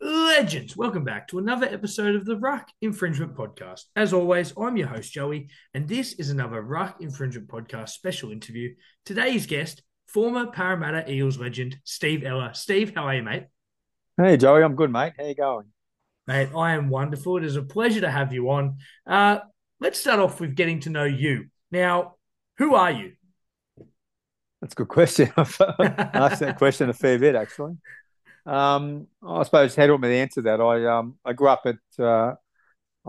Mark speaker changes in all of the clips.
Speaker 1: Legends, welcome back to another episode of the Ruck Infringement Podcast. As always, I'm your host, Joey, and this is another Ruck Infringement Podcast special interview. Today's guest, former Parramatta Eels legend, Steve Ella. Steve, how are you, mate?
Speaker 2: Hey, Joey, I'm good, mate. How you going?
Speaker 1: Mate, I am wonderful. It is a pleasure to have you on. Uh, let's start off with getting to know you. Now, who are you?
Speaker 2: That's a good question. I've asked that question a fair bit, actually. Um, I suppose how do you want me to answer that? I um I grew up at uh,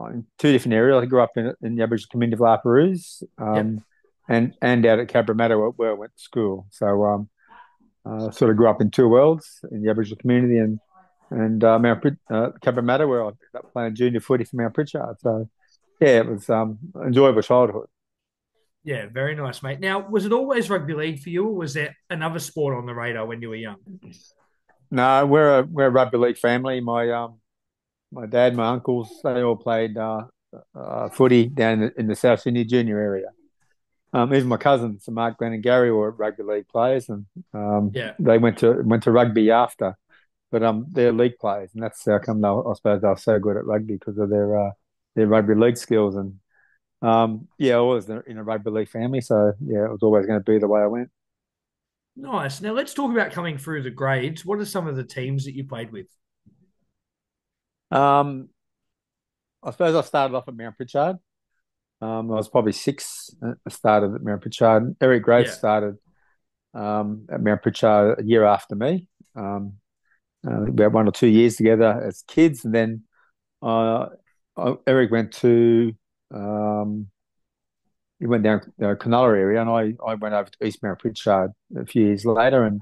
Speaker 2: in two different areas. I grew up in, in the Aboriginal community of La Perouse, um,
Speaker 1: Yep.
Speaker 2: and and out at Cabramatta where, where I went to school. So um, I sort of grew up in two worlds in the Aboriginal community and and uh, Mount Prit- uh, Cabramatta where I ended up playing junior footy for Mount Pritchard. So yeah, it was um enjoyable childhood.
Speaker 1: Yeah, very nice, mate. Now, was it always rugby league for you, or was there another sport on the radar when you were young?
Speaker 2: No, we're a we're a rugby league family. My um my dad, my uncles, they all played uh, uh, footy down in the, in the South Sydney junior area. Um, even my cousins, Mark, Glenn, and Gary, were rugby league players, and um,
Speaker 1: Yeah.
Speaker 2: they went to went to rugby after. But um, they're league players, and that's how come they, I suppose they're so good at rugby because of their uh, their rugby league skills. And um, yeah, I was in a rugby league family, so yeah, it was always going to be the way I went.
Speaker 1: Nice. Now, let's talk about coming through the grades. What are some of the teams that you played with?
Speaker 2: Um, I suppose I started off at Mount Pritchard. Um, I was probably six. I started at Mount Pritchard. Eric Grace
Speaker 1: Yeah.
Speaker 2: started um, at Mount Pritchard a year after me. Um, uh, about one or two years together as kids, and then uh, Eric went to um, he went down the Cronulla area, and I, I went over to East Mount Pritchard a few years later, and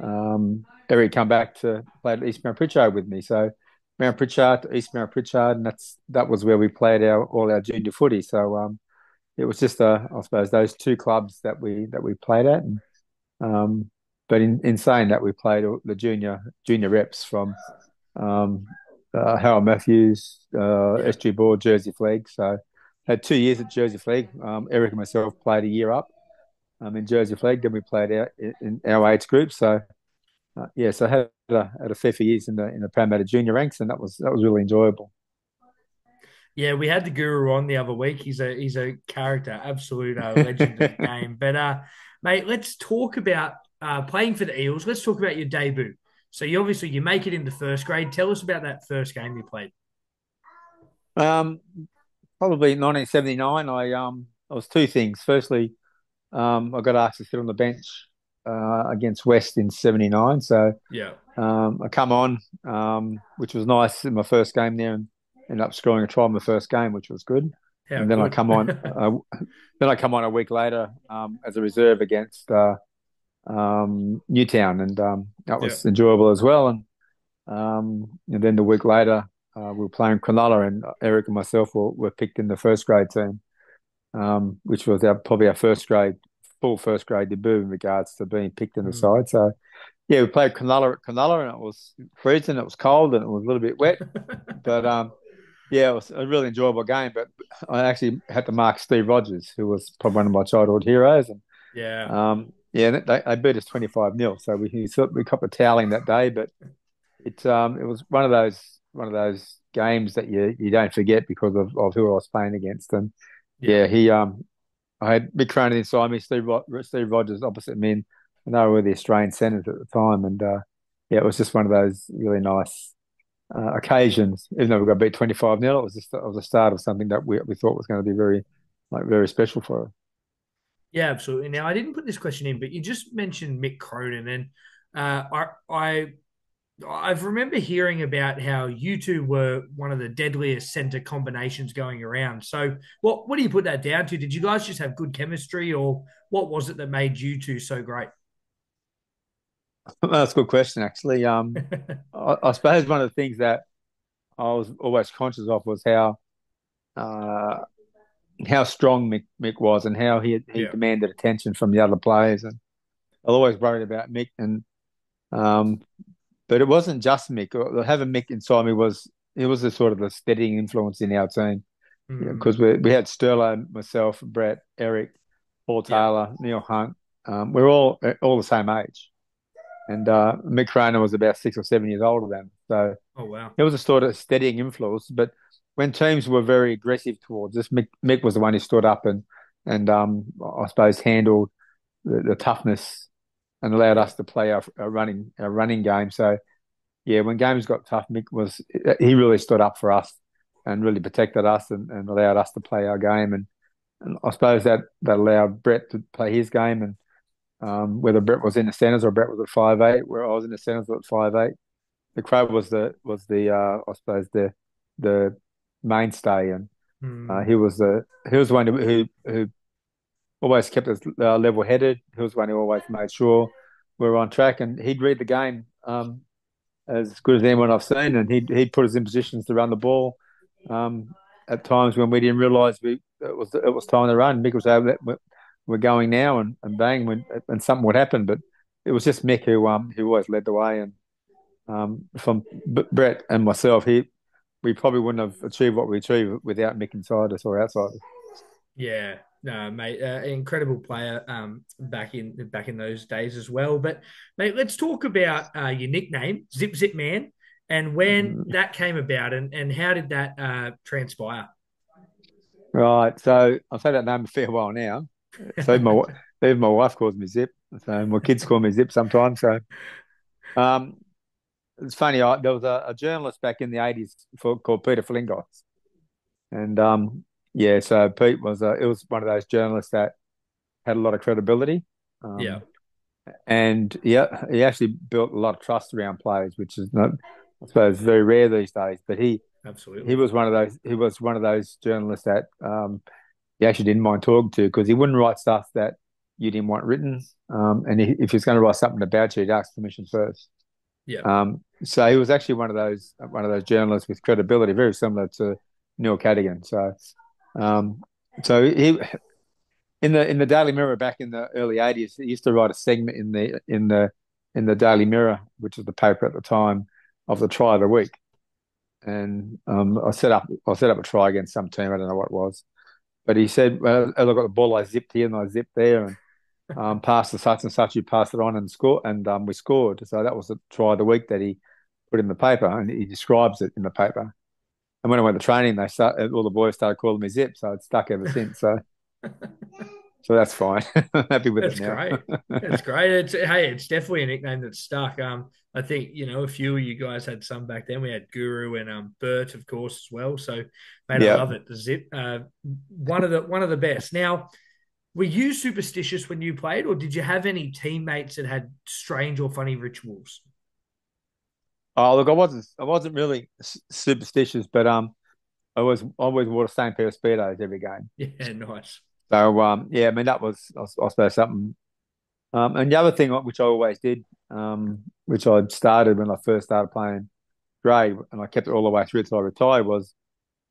Speaker 2: um, Eric come back to play at East Mount Pritchard with me. So Mount Pritchard East Mount Pritchard, and that's that was where we played our all our junior footy. So um, it was just uh, I suppose those two clubs that we that we played at, and um, but in, in saying that, we played all the junior junior reps from um, uh, Harold Matthews, uh. SG Ball, Jersey Flegg. So had two years at Jersey Flegg. Um, Eric and myself played a year up um, in Jersey Flegg. Then we played out in, in our age group. So uh, yeah, so I had a, had a fair few years in the in the Parramatta junior ranks, and that was that was really enjoyable.
Speaker 1: Yeah, we had the guru on the other week. He's a he's a character, absolute uh, legend of the game. But uh, mate, let's talk about uh, playing for the Eels. Let's talk about your debut. So you obviously you make it into first grade. Tell us about that first game you played.
Speaker 2: Um, probably 1979. I um I was two things. Firstly, um, I got asked to sit on the bench uh, against West in '79. So
Speaker 1: Yeah,
Speaker 2: um, I come on, um, which was nice in my first game there, and ended up scoring a try in my first game, which was good.
Speaker 1: how
Speaker 2: And then I come on, uh, then I come on a week later um, as a reserve against uh, um, Newtown, and um, that
Speaker 1: Yeah.
Speaker 2: was enjoyable as well. And um, and then the week later, uh, we were playing Cronulla, and Eric and myself were, were picked in the first grade team, um, which was our, probably our first grade, full first grade debut in regards to being picked in the
Speaker 1: Mm.
Speaker 2: side. So yeah, we played Cronulla at Cronulla, and it was freezing, it was cold, and it was a little bit wet, but um, yeah, it was a really enjoyable game. But I actually had to mark Steve Rogers, who was probably one of my childhood heroes, and
Speaker 1: yeah,
Speaker 2: um, yeah, they, they beat us twenty five 0 So we we we copped a toweling that day, but it um it was one of those one of those games that you you don't forget because of, of who I was playing against. And yeah, he um I had Mick Cronin inside me, Steve Steve Rogers opposite me, and they were the Australian centres at the time. And uh, yeah, it was just one of those really nice uh, occasions. Even though we got beat twenty five 0 it was just it was the start of something that we we thought was going to be very like very special for us.
Speaker 1: yeah, absolutely. Now I didn't put this question in, but you just mentioned Mick Cronin, and uh, I I I remember hearing about how you two were one of the deadliest center combinations going around. So, what what do you put that down to? Did you guys just have good chemistry, or what was it that made you two so great?
Speaker 2: That's a good question, actually. Um, I, I suppose one of the things that I was always conscious of was how uh, how strong Mick, Mick was and how he he
Speaker 1: Yeah.
Speaker 2: demanded attention from the other players. And I was always worried about Mick. And um, but it wasn't just Mick. Having Mick inside me was it was a sort of a steadying influence in our team
Speaker 1: Mm,
Speaker 2: because we we had Sterlo, myself, Brett, Eric, Paul
Speaker 1: Yeah.
Speaker 2: Taylor, Neil Hunt. Um, we're all all the same age. and uh, Mick Cronin was about six or seven years older than. So,
Speaker 1: oh wow,
Speaker 2: it was a sort of steadying influence. But when teams were very aggressive towards us, Mick, Mick was the one who stood up and and um, I suppose handled the, the toughness and allowed us to play our, our running our running game. So yeah, when games got tough, Mick was he really stood up for us and really protected us and, and allowed us to play our game. And, and I suppose that that allowed Brett to play his game and um, whether Brett was in the centres or Brett was at five eight, where I was in the centres at five eight. The Crow was the was the uh, I suppose the the mainstay, and mm. uh, he was the he was the one who who always kept us uh, level headed. He was one who always made sure we were on track, and he'd read the game um, as good as anyone I've seen, and he'd he'd put us in positions to run the ball. Um, at times when we didn't realise we it was it was time to run, Mick was able to, we're going now, and, and bang, when, and something would happen. But it was just Mick who um who always led the way, and um from B- Brett and myself, he we probably wouldn't have achieved what we achieved without Mick inside us or outside us.
Speaker 1: Yeah, no, mate, uh, incredible player um, back in back in those days as well. But mate, let's talk about uh, your nickname, Zip Zip Man, and when mm. that came about, and and how did that uh, transpire?
Speaker 2: Right, so I've had that name a fair while now. So my even my wife calls me Zip. So my kids call me Zip sometimes. So, um, it's funny. I, there was a, a, journalist back in the eighties called Peter Frilingos, and um, yeah, so Pete was a, it was one of those journalists that had a lot of credibility.
Speaker 1: Um, yeah.
Speaker 2: And yeah, he actually built a lot of trust around players, which is not, I suppose, very rare these days. But he,
Speaker 1: absolutely,
Speaker 2: he was one of those. He was one of those journalists that um, he actually didn't mind talking to because he wouldn't write stuff that you didn't want written. Um, and he, if he's going to write something about you, he'd ask permission first.
Speaker 1: Yeah.
Speaker 2: Um, so he was actually one of those one of those journalists with credibility, very similar to Neil Cadigan. So um, so he in the in the Daily Mirror back in the early eighties, he used to write a segment in the in the in the Daily Mirror, which was the paper at the time, of the try of the week. And um, I set up I set up a try against some team. I don't know what it was, but he said, "Well, I got the ball. I zipped here and I zipped there, and um, passed the such and such. You passed it on and score, and um, we scored. So that was the try of the week that he put in the paper, and he describes it in the paper. And when I went to training, they start all the boys started calling me Zip, so it's stuck ever since. So, so that's fine. I'm happy with
Speaker 1: that's
Speaker 2: it now.
Speaker 1: great. That's great. It's hey, it's definitely a nickname that's stuck. Um, I think you know a few of you guys had some back then. We had Guru and um Bert, of course, as well. So, mate, I love it. The Zip, uh, one of the one of the best. Now, were you superstitious when you played, or did you have any teammates that had strange or funny rituals?
Speaker 2: Oh, look, I wasn't, I wasn't really superstitious, but um, I was always wore the same pair of speedos every game.
Speaker 1: Yeah, nice.
Speaker 2: So um, yeah, I mean that was, I, I suppose, something. Um, and the other thing which I always did, um, which I started when I first started playing grade, and I kept it all the way through until I retired, was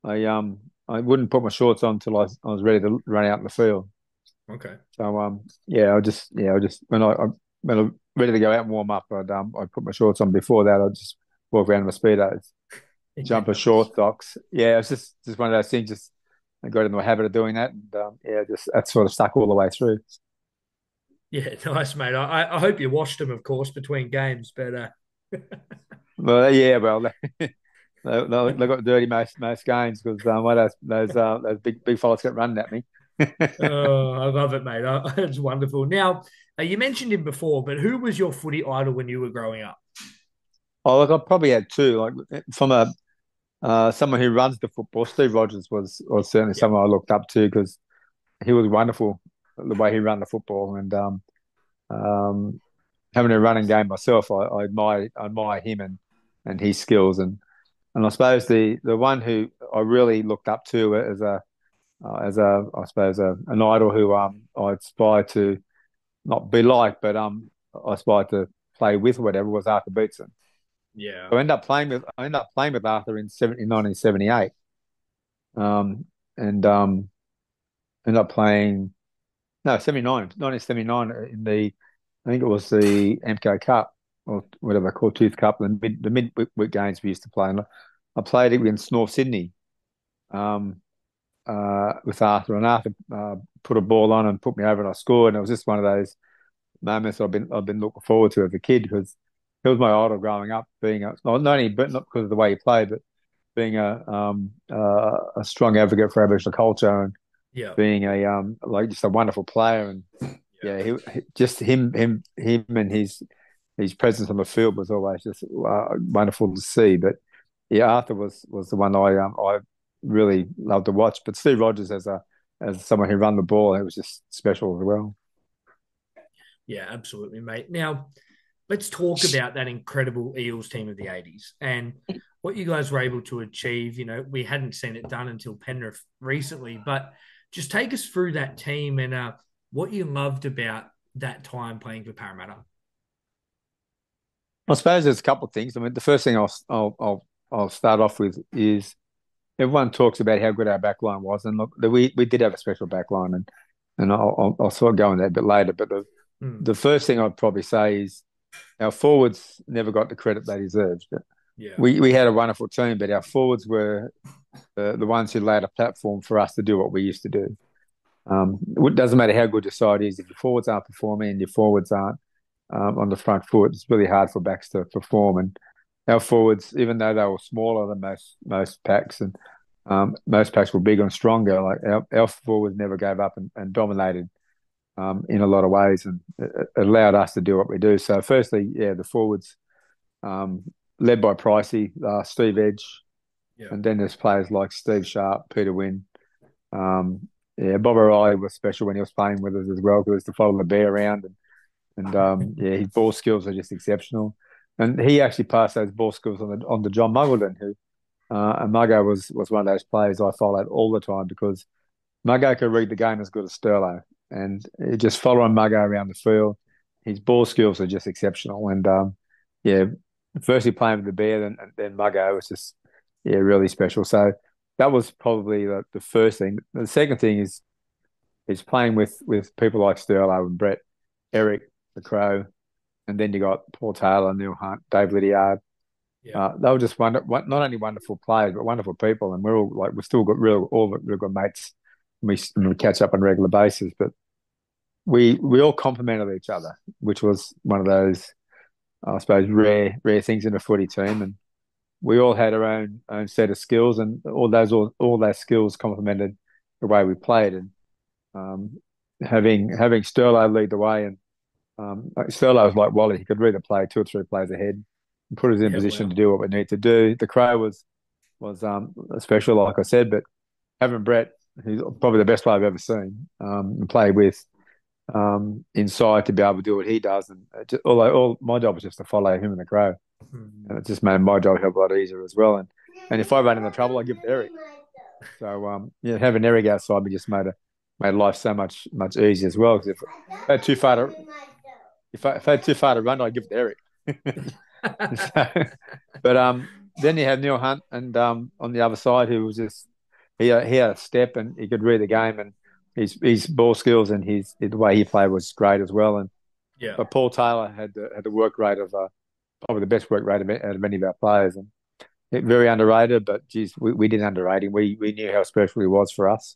Speaker 2: I um I wouldn't put my shorts on until I, I was ready to run out in the field.
Speaker 1: Okay.
Speaker 2: So um yeah, I just yeah I just when I, I when I ready to go out and warm up, I'd um, I'd put my shorts on. Before that, I'd just walk around in my speedos, jumper, short socks. Yeah, it's just just one of those things. Just I got into the habit of doing that, and um, yeah, just that sort of stuck all the way through.
Speaker 1: Yeah, nice, mate. I, I hope you washed them, of course, between games, but. Uh...
Speaker 2: well, yeah, well, they, they, they got dirty most most games because um, those those uh, those big big fellas kept running at me.
Speaker 1: oh, I love it, mate. It's wonderful. Now, uh, you mentioned him before, but who was your footy idol when you were growing up?
Speaker 2: Oh, look, I probably had two. Like from a uh, someone who runs the football, Steve Rogers was was certainly yep. someone I looked up to because he was wonderful the way he ran the football and um, um, having a running game myself, I, I admire I admire him and and his skills and and I suppose the the one who I really looked up to as a uh, as a I suppose a, an idol who um I aspire to not be like, but um I aspire to play with whatever was Arthur Beetson.
Speaker 1: Yeah.
Speaker 2: I ended up playing with I ended up playing with Arthur in 70, 1978. Um, and um, ended up playing no 79, 1979 in the I think it was the AMCO Cup or whatever they called Tooth Cup, the mid the mid week games we used to play. And I played it against North Sydney, um, uh, with Arthur, and Arthur uh, put a ball on and put me over, and I scored. And it was just one of those moments I've been I've been looking forward to as a kid because he was my idol growing up, being a, not only but not because of the way he played, but being a um, uh, a strong advocate for Aboriginal culture and
Speaker 1: Yeah.
Speaker 2: being a um like just a wonderful player and yeah, he, he- just him him him and his his presence on the field was always just uh, wonderful to see. But yeah, Arthur was was the one I um I really loved to watch. But Steve Rogers as a as someone who ran the ball, it was just special as well.
Speaker 1: Yeah, absolutely, mate. Now, let's talk about that incredible Eels team of the 80s and what you guys were able to achieve. You know, we hadn't seen it done until Penrith recently, but just take us through that team and uh, what you loved about that time playing for Parramatta.
Speaker 2: I suppose there's a couple of things. I mean, the first thing I'll I'll I'll, I'll start off with is everyone talks about how good our backline was, and look, we we did have a special backline, and and I'll I'll, I'll sort of go into that a bit later. But the
Speaker 1: Hmm.
Speaker 2: the first thing I'd probably say is our forwards never got the credit they deserved.
Speaker 1: Yeah.
Speaker 2: We we had a wonderful team, but our forwards were the, the ones who laid a platform for us to do what we used to do. Um, it doesn't matter how good your side is, if your forwards aren't performing and your forwards aren't um, on the front foot, it's really hard for backs to perform. And our forwards, even though they were smaller than most most packs and um, most packs were bigger and stronger, like our, our forwards never gave up and, and dominated um, in a lot of ways, and it, it allowed us to do what we do. So, firstly, yeah, the forwards um, led by Pricey, uh, Steve Edge,
Speaker 1: Yeah.
Speaker 2: and then there's players like Steve Sharp, Peter Wynn. Um, yeah, Bob O'Reilly was special when he was playing with us as well because to follow the bear around and and um, yeah, his ball skills are just exceptional. And he actually passed those ball skills on the on to John Muggleton, who uh, and Muggo was was one of those players I followed all the time because Muggo could read the game as good as Sterlo, and just following Muggo around the field, his ball skills are just exceptional. And um, yeah, firstly playing with the bear, then, then Muggo was just yeah really special. So that was probably the, the first thing. The second thing is is playing with with people like Sterlo and Brett, Eric, the Crow, and then you got Paul Taylor, Neil Hunt, Dave Liddiard.
Speaker 1: Yeah.
Speaker 2: Uh, they were just wonder, not only wonderful players, but wonderful people, and we're all like we've still got real all real good mates. We, we catch up on a regular basis, but we we all complemented each other, which was one of those, I suppose, rare rare things in a footy team, and we all had our own own set of skills, and all those all, all those skills complemented the way we played, and um, having having Sterlo lead the way, and um, Sterlo was like Wally, he could read the play two or three plays ahead, put us in
Speaker 1: Yeah,
Speaker 2: position
Speaker 1: wow.
Speaker 2: to do what we need to do. The Crow was was um, special, like I said, but having Brett, who's probably the best player I've ever seen, um, and play with um, inside to be able to do what he does, and just, although all my job was just to follow him and the Crow
Speaker 1: Hmm.
Speaker 2: and it just made my job a hell of a lot easier as well. And and if I ran into trouble, I give it to Eric. So um, yeah, having Eric outside me just made a made life so much much easier as well. Because if I had too far to if I, if I had too far to run, I'd give it to Eric. so, but um, then you had Neil Hunt, and um, on the other side, who was just he he had a step and he could read the game, and his his ball skills and his the way he played was great as well. And
Speaker 1: yeah.
Speaker 2: but Paul Taylor had the, had the work rate of uh, probably the best work rate of, out of any of our players, and very underrated. But geez, we, we didn't underrate him. We we knew how special he was for us.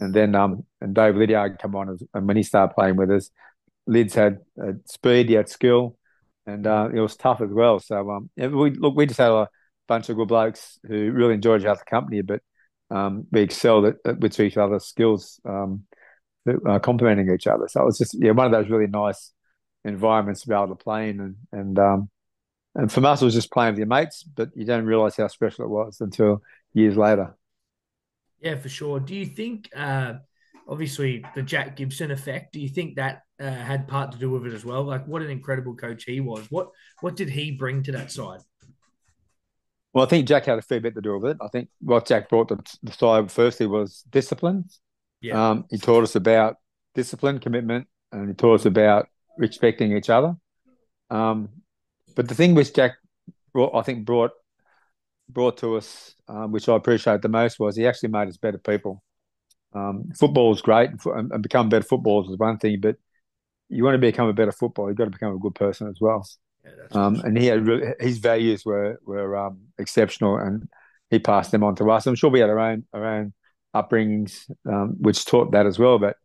Speaker 2: And then um and Dave Liddiard come on, and when he started playing with us, Lids had uh, speed, he had skill, and uh, it was tough as well. So um we look we just had a bunch of good blokes who really enjoyed each other's company, but um we excelled at, at with each other's skills, um uh, complementing each other. So it was just yeah one of those really nice environments to be able to play in, and and um, and for us it was just playing with your mates, but you don't realise how special it was until years later.
Speaker 1: Yeah, for sure. Do you think, uh, obviously, the Jack Gibson effect? Do you think that uh, had part to do with it as well? Like, what an incredible coach he was. What what did he bring to that side?
Speaker 2: Well, I think Jack had a fair bit to do with it. I think what Jack brought to the side firstly was discipline.
Speaker 1: Yeah.
Speaker 2: Um, he taught us about discipline, commitment, and he taught us about respecting each other. Um, but the thing which Jack brought, I think, brought brought to us, um, which I appreciate the most, was he actually made us better people. Um, football is great, and and become better footballers is one thing, but you want to become a better footballer, you've got to become a good person as well.
Speaker 1: Yeah,
Speaker 2: Um, and he had really, his values were were um, exceptional, and he passed them on to us. I'm sure we had our own our own upbringings, um, which taught that as well. But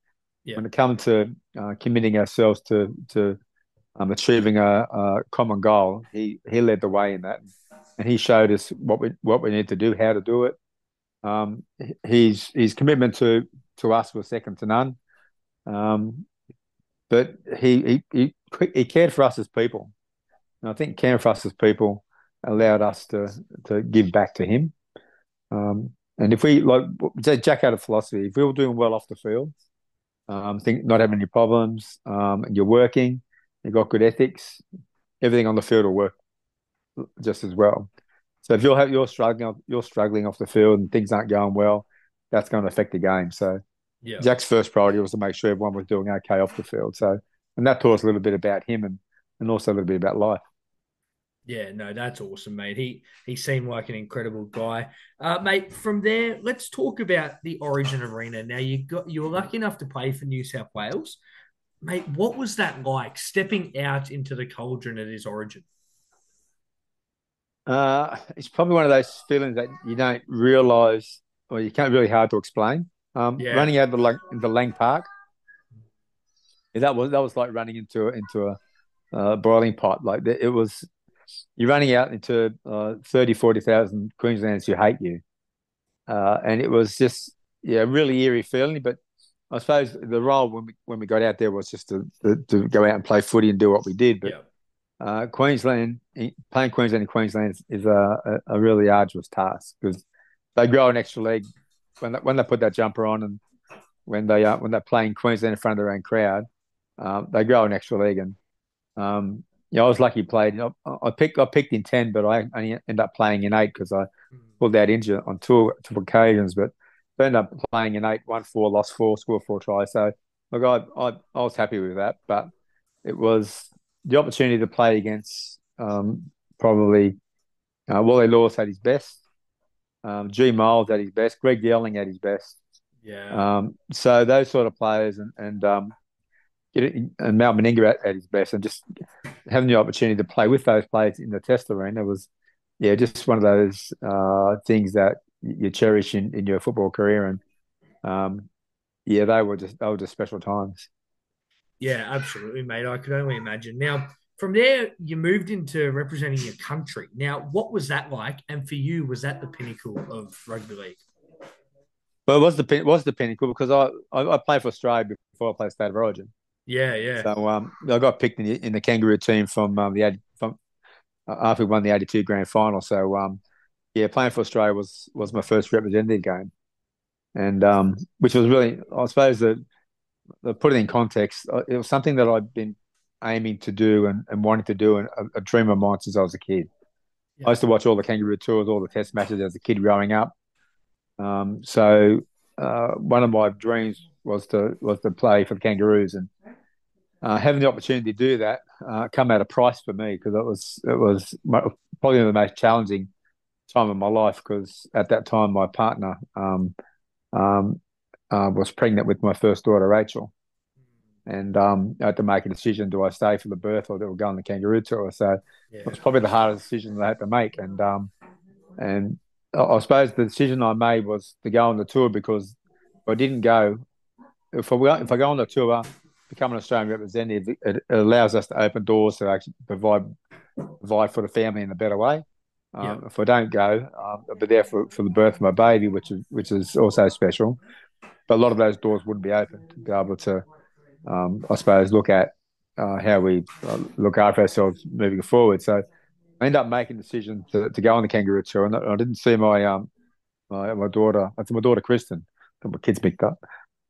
Speaker 2: yeah. when it comes to uh, committing ourselves to to um, achieving a, a, common goal, he he led the way in that, and he showed us what we what we need to do, how to do it. Um, his his commitment to to us was second to none. Um, but he, he he he cared for us as people, and I think caring for us as people allowed us to to give back to him. Um, and if we like Jack had a philosophy, if we were doing well off the field, um, think not having any problems, um, you're working, you've got good ethics, everything on the field will work just as well. So if you're you're struggling, you're struggling off the field and things aren't going well, that's going to affect the game. So yeah. Jack's first priority was to make sure everyone was doing okay off the field. So and that taught us a little bit about him and and also a little bit about life.
Speaker 1: Yeah, no, that's awesome, mate. He he seemed like an incredible guy, uh, mate. From there, let's talk about the Origin Arena. Now you got you were lucky enough to play for New South Wales, mate. What was that like stepping out into the cauldron at his Origin?
Speaker 2: Uh, it's probably one of those feelings that you don't realise, or you can't really hard to explain. Um, yeah. Running out of the, the Lang Park, yeah, that was that was like running into into a uh, boiling pot. Like it was you're running out into uh, 30, 40,000 Queenslanders who hate you. Uh, and it was just, yeah, really eerie feeling. But I suppose the role when we, when we got out there was just to, to, to go out and play footy and do what we did. But yeah. uh, Queensland, playing Queensland in Queensland is, is a, a, really arduous task because they grow an extra leg when they, when they put that jumper on and when they uh, when they're playing Queensland in front of their own crowd, um, they grow an extra leg and um, yeah, I was lucky. Played. I, I, picked. I picked in ten, but I only ended up playing in eight because I hmm. pulled that injury on two two occasions. But I ended up playing in eight, won four, lost four, scored four tries. So look, I, I I was happy with that. But it was the opportunity to play against um, probably uh, Wally Lewis at his best, um, G Miles at his best, Greg Yelling at his best.
Speaker 1: Yeah.
Speaker 2: Um, so those sort of players and and um, and Mal Meninga at, at, his best, and just having the opportunity to play with those players in the test arena was, yeah, just one of those uh, things that you cherish in, in your football career, and um, yeah, they were just they were just special times.
Speaker 1: Yeah, absolutely, mate. I could only imagine. Now, from there, you moved into representing your country. Now, what was that like? And for you, was that the pinnacle of rugby league?
Speaker 2: Well, it was the it was the pinnacle because I I, I played for Australia before I played State of Origin.
Speaker 1: Yeah, yeah.
Speaker 2: So um, I got picked in the, in the Kangaroo team from um, the from uh, after we won the '82 grand final. So um, yeah, playing for Australia was was my first representative game, and um, which was really, I suppose that to put it in context, uh, it was something that I'd been aiming to do and, and wanting to do, and a, a dream of mine since I was a kid. Yeah. I used to watch all the Kangaroo tours, all the Test matches as a kid growing up. Um, so uh, one of my dreams was to was to play for the Kangaroos, and uh, having the opportunity to do that uh, come at a price for me because it was it was my, probably the most challenging time of my life because at that time my partner um, um, uh, was pregnant with my first daughter Rachel, and um, I had to make a decision: do I stay for the birth or do I go on the kangaroo tour? So yeah. it was probably the hardest decision that I had to make, and um, and I suppose the decision I made was to go on the tour because if I didn't go, if I if I go on the tour become an Australian representative, it, allows us to open doors to actually provide provide for the family in a better way. Um, yeah. If I don't go, um, I'll be there for, for the birth of my baby, which is which is also special. But a lot of those doors wouldn't be open to be able to, um, I suppose, look at uh, how we uh, look after ourselves moving forward. So I ended up making the decision to, to go on the kangaroo tour, and I didn't see my um my, my daughter. See my daughter Kristen. my kids picked up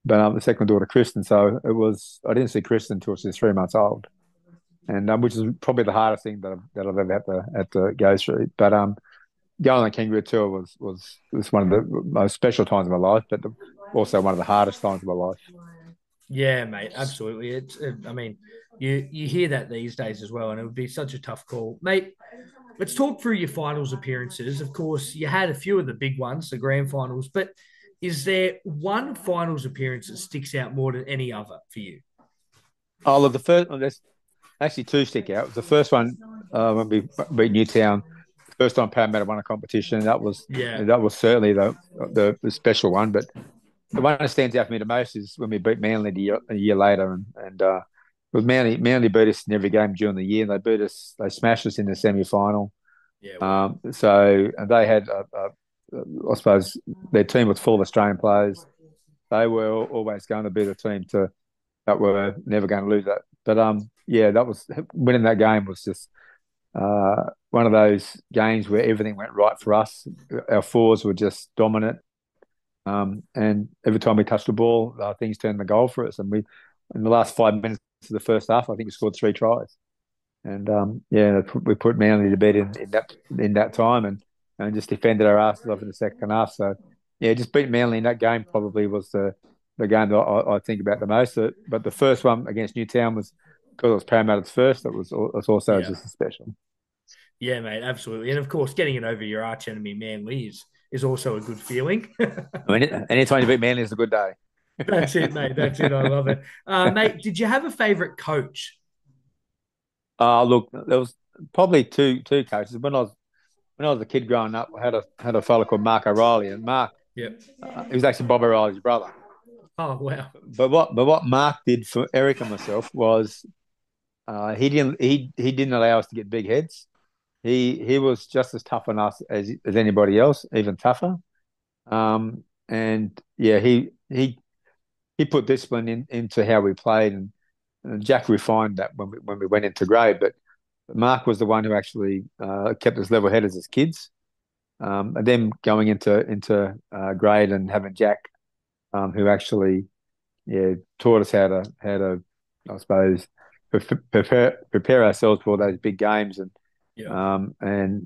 Speaker 2: but um, the second daughter, Kristen. So it was I didn't see Kristen until she was three months old, and um, which is probably the hardest thing that I've, that I've ever had to had to go through. But um, going on the kangaroo tour was was was one of the most special times of my life, but the, also one of the hardest times of my life.
Speaker 1: Yeah, mate, absolutely. It's it, I mean, you you hear that these days as well, and it would be such a tough call, mate. Let's talk through your finals appearances. Of course, you had a few of the big ones, the grand finals, but is there one finals appearance that sticks out more than any other for you?
Speaker 2: Oh, look, the first, well, there's actually two stick out. The first one uh, when we beat Newtown, first time Parramatta won a competition. That was yeah, that was certainly the, the, the special one. But the one that stands out for me the most is when we beat Manly year, a year later, and and uh, with Manly Manly beat us in every game during the year. And they beat us, they smashed us in the semi final.
Speaker 1: Yeah.
Speaker 2: Um, so and they had, a, a, I suppose, their team was full of Australian players. They were always going to be the team to that were never going to lose that. But um, yeah, that was winning that game was just uh, one of those games where everything went right for us. Our fours were just dominant. Um, and every time we touched the ball, uh, things turned the goal for us. And we, in the last five minutes of the first half, I think we scored three tries. And um, yeah, we put Manly to bed in, in, that in that time, and, and just defended our asses off in the second half. So yeah, just beat Manly in that game probably was the the game that I, I think about the most. But the first one against Newtown was because it was Parramatta's first. It was, it was also yeah. just special.
Speaker 1: Yeah, mate, absolutely. And of course, getting it over your arch enemy, Manly, is, is also a good feeling.
Speaker 2: I mean, anytime you beat Manly is a good day.
Speaker 1: That's it, mate. That's it. I love it. Uh, mate, did you have a favourite coach?
Speaker 2: Uh, look, there was probably two two coaches. When I was when I was a kid growing up, I had a had a fellow called Mark O'Reilly, and Mark,
Speaker 1: yep,
Speaker 2: uh, he was actually Bob O'Reilly's brother.
Speaker 1: Oh wow!
Speaker 2: But what but what Mark did for Eric and myself was uh, he didn't he he didn't allow us to get big heads he he was just as tough on us as as anybody else, even tougher. Um, and yeah, he he he put discipline in, into how we played, and, and, Jack refined that when we when we went into grade. But Mark was the one who actually uh, kept us level headed as kids. Um, and then going into into uh, grade and having Jack, um, who actually yeah taught us how to how to I suppose prepare prepare ourselves for those big games and yeah. um, and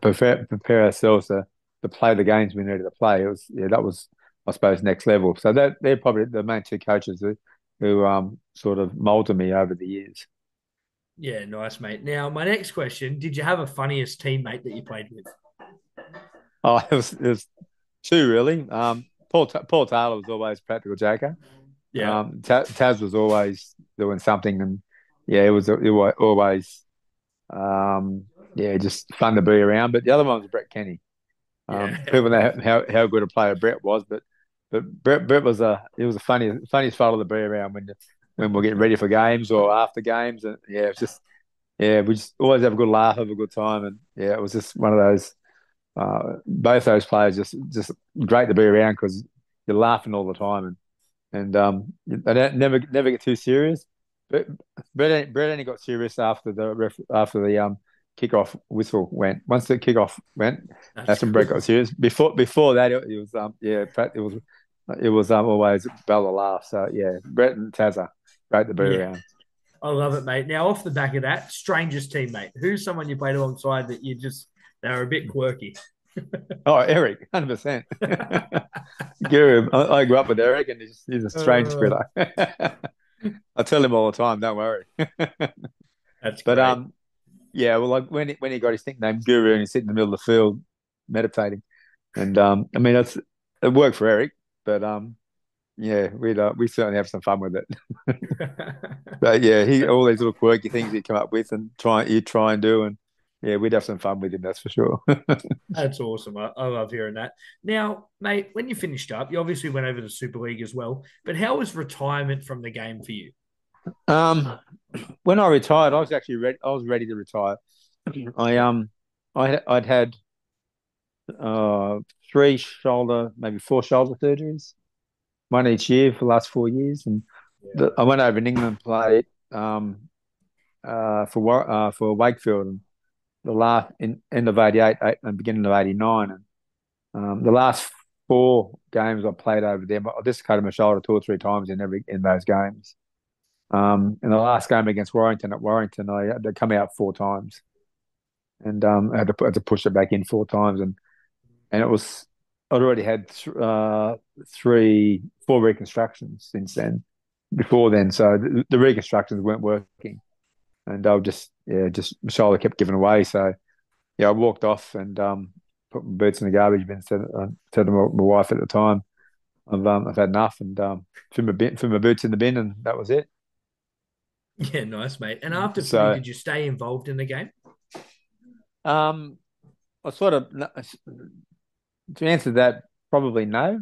Speaker 2: prepare, prepare ourselves to, to play the games we needed to play. It was yeah, that was I suppose next level. So that they're probably the main two coaches who, who um, sort of molded me over the years.
Speaker 1: Yeah, nice, mate. Now, my next question: Did you have a funniest teammate that you played with?
Speaker 2: Oh, it was, it was two really. Um, Paul Paul Taylor was always practical joker.
Speaker 1: Yeah.
Speaker 2: Um, Taz was always doing something, and yeah, it was it was always um, yeah, just fun to be around. But the other one was Brett Kenny. Um, yeah. People know how, how good a player Brett was, but but Brett, Brett was a it was a funny funniest fellow to be around when when we're getting ready for games or after games, and yeah, it's just yeah, we just always have a good laugh, have a good time, and yeah, it was just one of those. Uh, both those players just just great to be around because you're laughing all the time, and and um, they never never get too serious. But Brett, Brett only got serious after the ref, after the um kickoff whistle went. Once the kickoff went, that's, when Brett got serious. Before before that, it, it was um yeah, it was it was um always Bella laugh. So yeah, Brett and Tazza, great to be yeah. around.
Speaker 1: I love it, mate. Now off the back of that, strangest teammate. Who's someone you played alongside that you just they were a bit quirky?
Speaker 2: oh, Eric, hundred percent. Guru, I, I, grew up with Eric, and he's, he's a strange uh, I tell him all the time. Don't worry.
Speaker 1: That's
Speaker 2: but
Speaker 1: great.
Speaker 2: um, yeah. Well, like when he, when he got his nickname Guru and he's sitting in the middle of the field meditating, and um, I mean that's it worked for Eric, but um, yeah, we uh, we certainly have some fun with it. but yeah, he all these little quirky things he'd come up with and try you try and do, and yeah, we'd have some fun with him, that's for sure.
Speaker 1: that's awesome. I, I, love hearing that. Now, mate, when you finished up, you obviously went over to Super League as well. But how was retirement from the game for you?
Speaker 2: Um, when I retired, I was actually ready. I was ready to retire. I um, I I'd had uh three shoulder, maybe four shoulder surgeries, one each year for the last four years, and yeah. the, I went over in England and played um uh for uh for Wakefield and the last in, end of 88 and beginning of 89. And um, the last four games I played over there, I dislocated my shoulder two or three times in every in those games. Um, in the last game against Warrington at Warrington, I had to come out four times, and um, I had to, had to push it back in four times, and and it was I'd already had th- uh, three, four reconstructions since then. Before then, so the, the reconstructions weren't working and I just yeah, just my shoulder kept giving away. So yeah, I walked off and um, put my boots in the garbage bin. Said, uh, said to my, my, wife at the time, I've um, I've had enough, and um, threw my bin, threw my boots in the bin, and that was it.
Speaker 1: Yeah, nice, mate. And after so, did you stay involved in the game?
Speaker 2: Um, I sort of to answer that, probably no.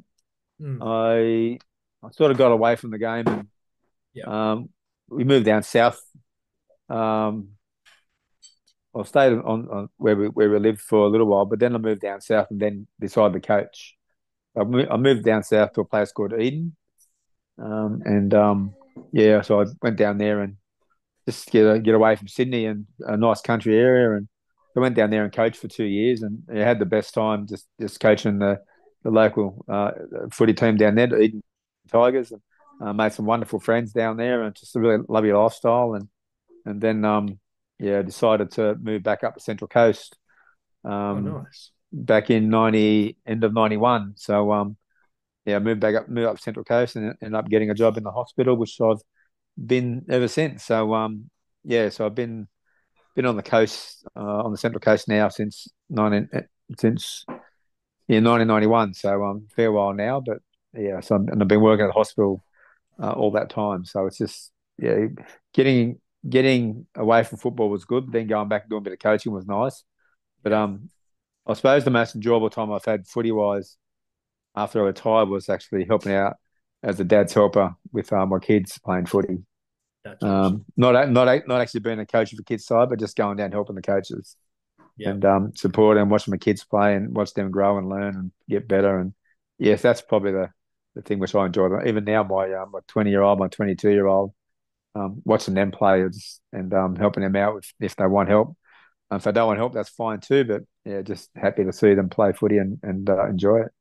Speaker 1: Mm.
Speaker 2: I I sort of got away from the game and
Speaker 1: Yeah.
Speaker 2: um, we moved down south. Um, I stayed on, on where we where we lived for a little while, but then I moved down south and then decided to coach. I mo- I moved down south to a place called Eden, um, and um, yeah, so I went down there and just get get away from Sydney and a nice country area, and I went down there and coached for two years, and I had the best time just just coaching the the local uh, footy team down there, the Eden Tigers, and uh, made some wonderful friends down there, and just a really lovely lifestyle, and and then um, yeah, decided to move back up the Central Coast.
Speaker 1: Oh,
Speaker 2: Um,
Speaker 1: nice.
Speaker 2: back in ninety, end of ninety one. So um, yeah, moved back up, moved up Central Coast, and ended up getting a job in the hospital, which I've been ever since. So um, yeah, so I've been been on the coast, uh, on the Central Coast now since nineteen since yeah nineteen ninety one. So um, fair while now, but yeah, so I'm, and I've been working at the hospital uh, all that time. So it's just yeah, getting getting away from football was good. Then going back and doing a bit of coaching was nice. But um, I suppose the most enjoyable time I've had footy wise after I retired was actually helping out as a dad's helper with uh, my kids playing footy. Um, not not not actually being a coach of the kids side, but just going down helping the coaches
Speaker 1: Yeah.
Speaker 2: and um, supporting and watching my kids play and watch them grow and learn and get better. And yes, that's probably the, the thing which I enjoy. Even now, my uh, my twenty year old, my twenty two year old, um, watching them play and um, helping them out if, if they want help. If they don't want help, that's fine too. But yeah, just happy to see them play footy and and uh, enjoy it.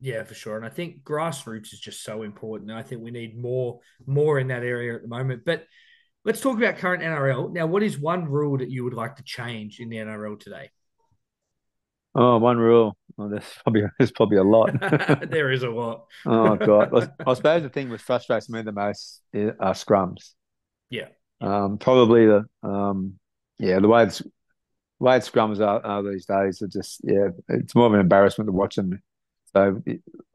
Speaker 1: Yeah, for sure. And I think grassroots is just so important. I think we need more more in that area at the moment. But let's talk about current NRL. Now, what is one rule that you would like to change in the NRL today?
Speaker 2: Oh, one rule. Oh, there's probably there's probably a lot.
Speaker 1: there is a lot.
Speaker 2: Oh God, I, I suppose the thing which frustrates me the most is, are scrums.
Speaker 1: Yeah.
Speaker 2: Um, probably the um, yeah, the way it's the way scrums are, are these days are just yeah, it's more of an embarrassment to watch them. So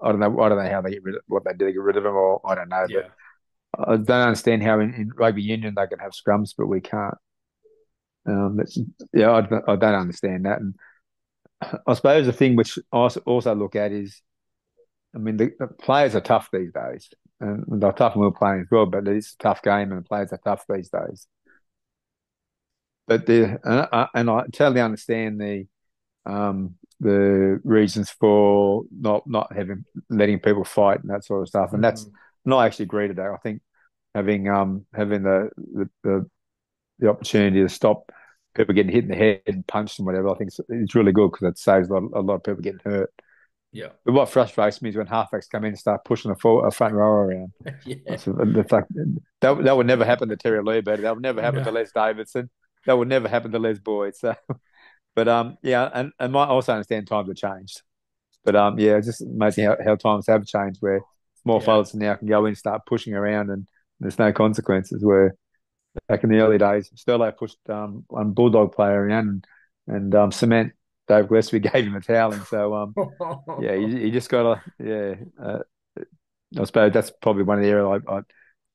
Speaker 2: I don't know, I don't know how they get rid of what they do to get rid of them, or I don't know.
Speaker 1: Yeah.
Speaker 2: But I don't understand how in, in rugby union they can have scrums, but we can't. Um, yeah, I, don't- I don't understand that. And I suppose the thing which I also also look at is, I mean, the, the players are tough these days, and they're tough when we're playing as well. But it's a tough game, and the players are tough these days. But the and I, and I totally understand the um, the reasons for not not having letting people fight and that sort of stuff, and that's
Speaker 1: Mhm.
Speaker 2: and I actually agree to that. I think having um having the the, the the opportunity to stop people getting hit in the head and punched and whatever, I think it's, it's really good because it saves a lot, a lot of people getting hurt.
Speaker 1: Yeah.
Speaker 2: But what frustrates me is when halfbacks come in and start pushing a, full, a front row around.
Speaker 1: yeah.
Speaker 2: So the fact that that would never happen to Terry Lieber. That would never happen
Speaker 1: No.
Speaker 2: to Les Davidson. That would never happen to Les Boyd. So, but um, yeah, and and I also understand times have changed. But um, yeah, it's just amazing how, how times have changed where small
Speaker 1: Yeah.
Speaker 2: fellas now can go in and start pushing around and there's no consequences. Where back in the early days, Sterlo pushed um one bulldog player around and, and um cement. Dave Gillespie gave him a towel, and so um yeah, you, you just gotta yeah. Uh, I suppose that's probably one of the areas I, I,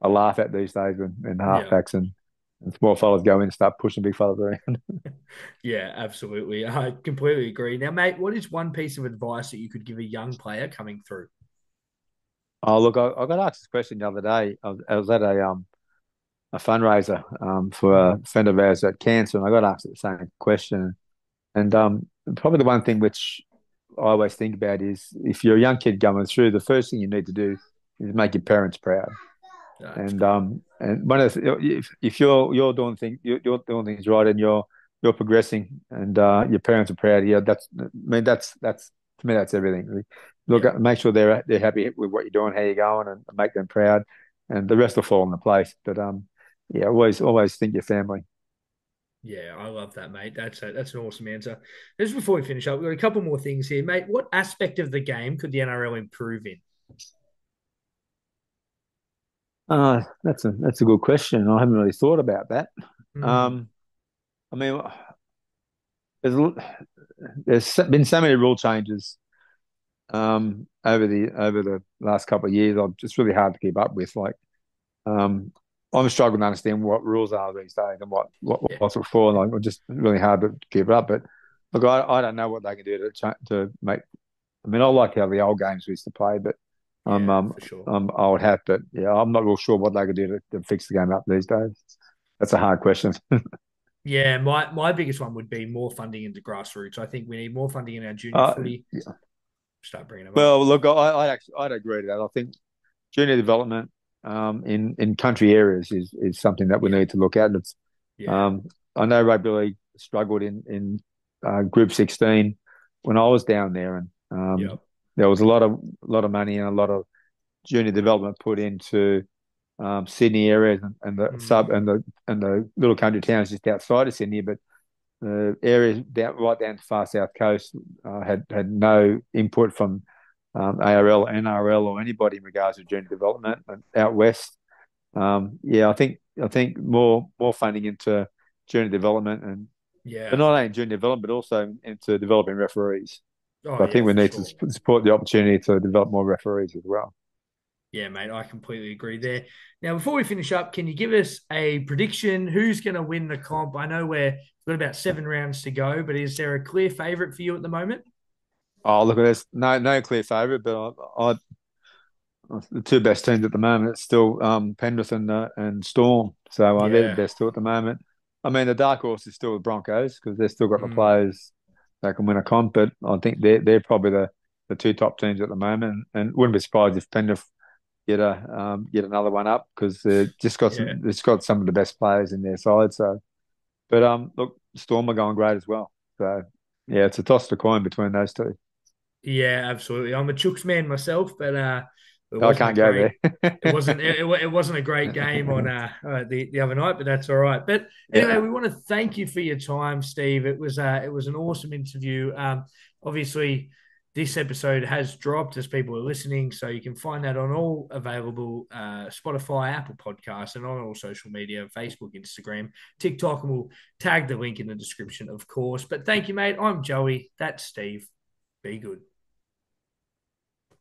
Speaker 2: I laugh at these days when, when halfbacks and, and small fellas go in and start pushing big fellas around.
Speaker 1: yeah, absolutely. I completely agree. Now, mate, what is one piece of advice that you could give a young player coming through?
Speaker 2: Oh look, I, I got asked this question the other day. I was, I was at a um a fundraiser um for a friend of ours at cancer, and I got asked the same question. And um probably the one thing which I always think about is if you're a young kid going through, the first thing you need to do is make your parents proud.
Speaker 1: Uh,
Speaker 2: and um and one of the, if if you're you're doing things you're, you're doing things right and you're you're progressing and uh your parents are proud of you that's I mean that's that's to me that's everything look
Speaker 1: Yeah.
Speaker 2: make sure they're they're happy with what you're doing how you're going and make them proud and the rest will fall into place but um yeah always always think your family
Speaker 1: Yeah, I love that, mate. That's a, that's an awesome answer. Just before we finish up, we've got a couple more things here, mate. What aspect of the game could the NRL improve in?
Speaker 2: Uh that's a that's a good question I haven't really thought about that
Speaker 1: Mm.
Speaker 2: um I mean there's there's been so many rule changes um, over the over the last couple of years. I'm just really hard to keep up with. Like, um, I'm struggling to understand what rules are these days and what what
Speaker 1: Yeah.
Speaker 2: what's it for. Like, it's just really hard to keep up. But look, I, I don't know what they can do to to make. I mean, I like how the old games we used to play, but Um,
Speaker 1: Yeah,
Speaker 2: um,
Speaker 1: sure.
Speaker 2: um, I would have, but yeah, I'm not real sure what they could do to, to fix the game up these days. That's a hard question.
Speaker 1: Yeah, my my biggest one would be more funding into grassroots. I think we need more funding in our junior
Speaker 2: Uh,
Speaker 1: footy. Start bringing them up.
Speaker 2: well, look, I, I actually I'd agree to that. I think junior development um, in in country areas is is something that we
Speaker 1: Yeah.
Speaker 2: need to look at. It's
Speaker 1: Yeah,
Speaker 2: Um, I know rugby league struggled in in uh, Group 16 when I was down there, and um,
Speaker 1: Yep.
Speaker 2: There was a lot of a lot of money and a lot of junior development put into um, Sydney areas and, and the
Speaker 1: Mm.
Speaker 2: sub and the and the little country towns just outside of Sydney, but the areas down right down to far south coast uh, had had no input from um, ARL, NRL, or anybody in regards to junior development. And out west, um, yeah, I think I think more more funding into junior development and
Speaker 1: yeah.
Speaker 2: but not only junior development but also into developing referees.
Speaker 1: Oh,
Speaker 2: I
Speaker 1: yeah,
Speaker 2: think we need
Speaker 1: sure.
Speaker 2: to support the opportunity to develop more referees as well.
Speaker 1: Yeah, mate, I completely agree there. Now, before we finish up, can you give us a prediction? Who's going to win the comp? I know we're we've got about seven rounds to go, but is there a clear favourite for you at the moment?
Speaker 2: Oh, look at this! No, no clear favourite, but I, I, the two best teams at the moment it's still um, Penrith and uh, and Storm. So uh, they're
Speaker 1: Yeah.
Speaker 2: the best two at the moment. I mean, the dark horse is still the Broncos because they've still got the
Speaker 1: Mm.
Speaker 2: players that can win a comp. But I think they're they're probably the, the two top teams at the moment, and wouldn't be surprised if Penrith get a um, get another one up because they've just got some
Speaker 1: Yeah.
Speaker 2: it's got some of the best players in their side. So, but um, look, Storm are going great as well. So yeah, it's a toss of coin between those two.
Speaker 1: Yeah, absolutely. I'm a Chooks man myself, but uh,
Speaker 2: I
Speaker 1: wasn't
Speaker 2: can't go
Speaker 1: great,
Speaker 2: there.
Speaker 1: it wasn't it, it, it wasn't a great game on uh, uh the the other night, but that's all right. But anyway,
Speaker 2: Yeah.
Speaker 1: we want to thank you for your time, Steve. It was uh it was an awesome interview. Um, obviously, this episode has dropped as people are listening, so you can find that on all available uh, Spotify, Apple Podcasts, and on all social media: Facebook, Instagram, TikTok, and we'll tag the link in the description, of course. But thank you, mate. I'm Joey. That's Steve. Be good.